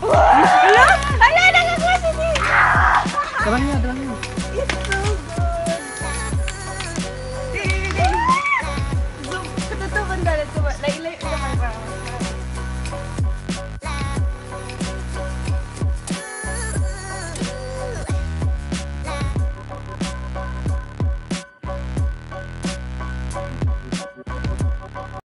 Wah. Alah, alah, alah, alah, alah, alah, alah, alah, alah, alah,